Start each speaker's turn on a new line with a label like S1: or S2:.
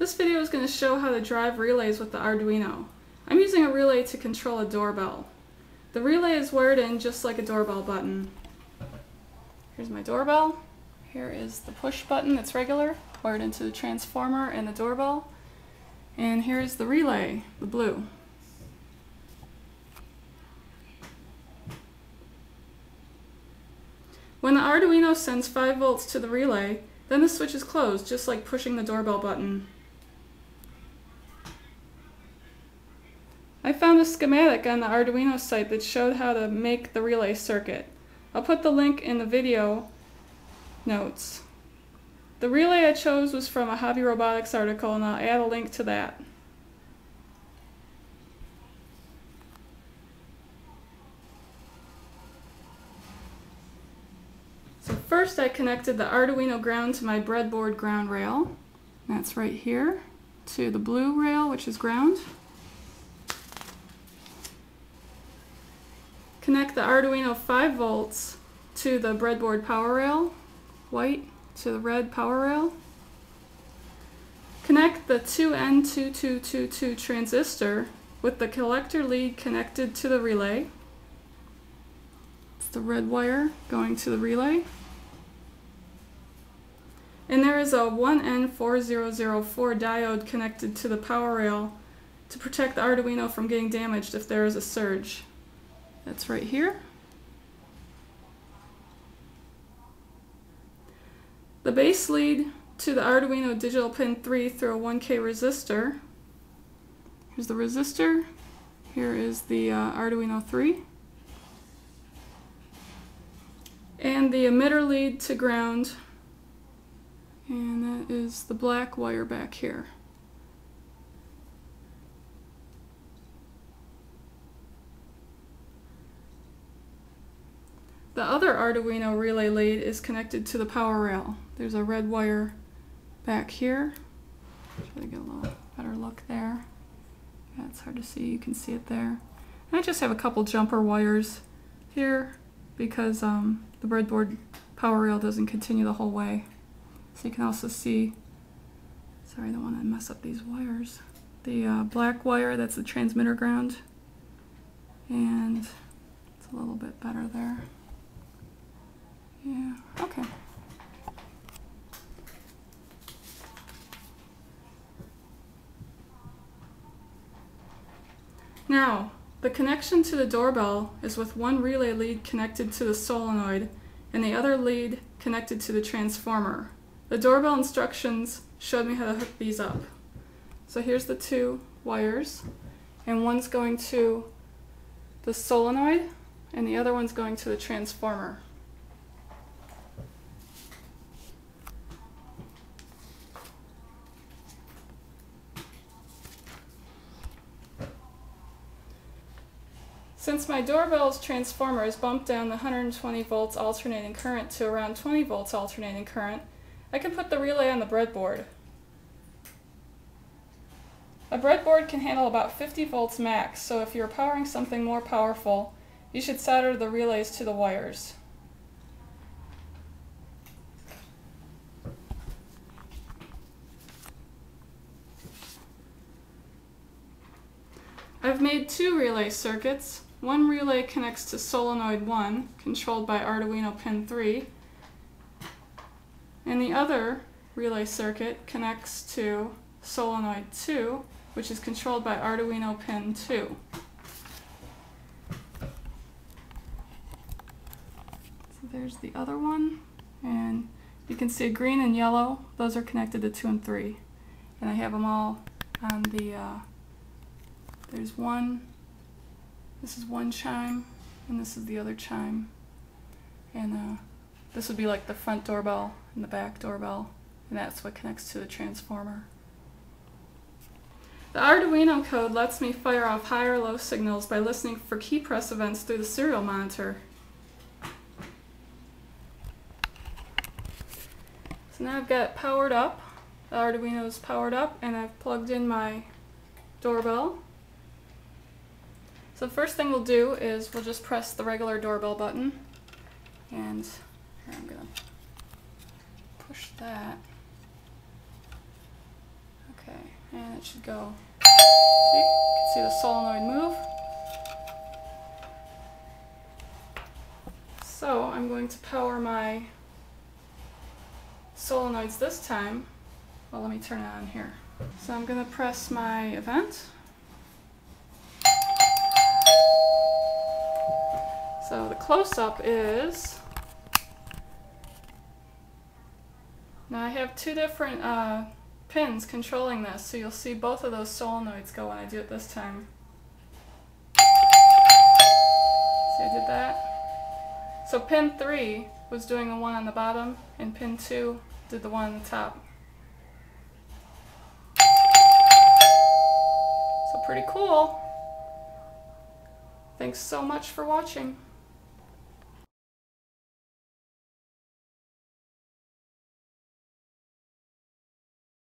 S1: This video is going to show how to drive relays with the Arduino. I'm using a relay to control a doorbell. The relay is wired in just like a doorbell button. Here's my doorbell. Here is the push button that's regular, wired into the transformer and the doorbell. And here's the relay, the blue. When the Arduino sends 5 volts to the relay, then the switch is closed, just like pushing the doorbell button. I found a schematic on the Arduino site that showed how to make the relay circuit. I'll put the link in the video notes. The relay I chose was from a Hobby Robotics article and I'll add a link to that. So first I connected the Arduino ground to my breadboard ground rail. That's right here to the blue rail, which is ground. Connect the Arduino 5 volts to the breadboard power rail, white to the red power rail. Connect the 2N2222 transistor with the collector lead connected to the relay. It's the red wire going to the relay. And there is a 1N4004 diode connected to the power rail to protect the Arduino from getting damaged if there is a surge. That's right here. The base lead to the Arduino digital pin 3 through a 1K resistor. Here's the resistor. Here is the uh, Arduino 3. And the emitter lead to ground. And that is the black wire back here. The other Arduino relay lead is connected to the power rail. There's a red wire back here. Try to get a little better look there. Yeah, it's hard to see, you can see it there. And I just have a couple jumper wires here because um, the breadboard power rail doesn't continue the whole way. So you can also see, sorry I don't want to mess up these wires, the uh, black wire, that's the transmitter ground. And it's a little bit better there. Yeah, okay. Now, the connection to the doorbell is with one relay lead connected to the solenoid and the other lead connected to the transformer. The doorbell instructions showed me how to hook these up. So here's the two wires, and one's going to the solenoid and the other one's going to the transformer. Since my doorbell's transformer is bumped down the 120 volts alternating current to around 20 volts alternating current, I can put the relay on the breadboard. A breadboard can handle about 50 volts max, so if you're powering something more powerful, you should solder the relays to the wires. I've made two relay circuits, one relay connects to solenoid 1, controlled by Arduino pin 3, and the other relay circuit connects to solenoid 2, which is controlled by Arduino pin 2. So there's the other one, and you can see green and yellow, those are connected to 2 and 3. And I have them all on the, uh, there's one this is one chime, and this is the other chime. And uh, this would be like the front doorbell and the back doorbell, and that's what connects to the transformer. The Arduino code lets me fire off high or low signals by listening for key press events through the serial monitor. So now I've got powered up, the Arduino is powered up, and I've plugged in my doorbell. So the first thing we'll do is we'll just press the regular doorbell button and here I'm gonna push that. Okay. and it should go. See, you can see the solenoid move. So I'm going to power my solenoids this time. Well, let me turn it on here. So I'm going to press my event. So the close-up is, now I have two different uh, pins controlling this, so you'll see both of those solenoids go when I do it this time. See I did that? So pin 3 was doing the one on the bottom, and pin 2 did the one on the top. So pretty cool. Thanks so much for watching.